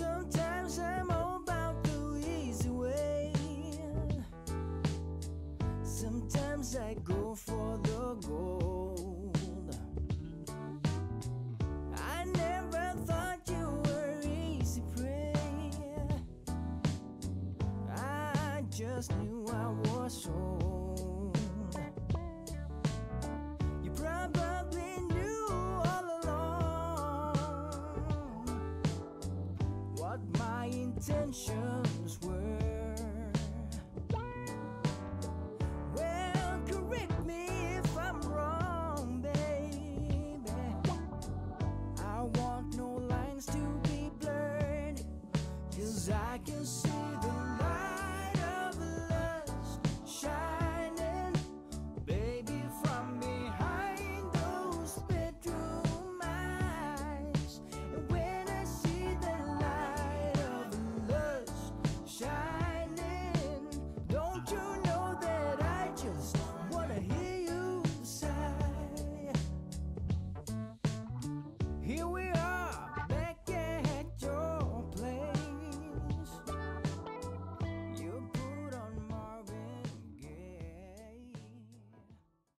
Sometimes I'm all about the easy way. Sometimes I go for the gold. I never thought you were easy prey. I just knew I was sold. intentions were. Well, correct me if I'm wrong, baby. I want no lines to be blurred, cause I can see.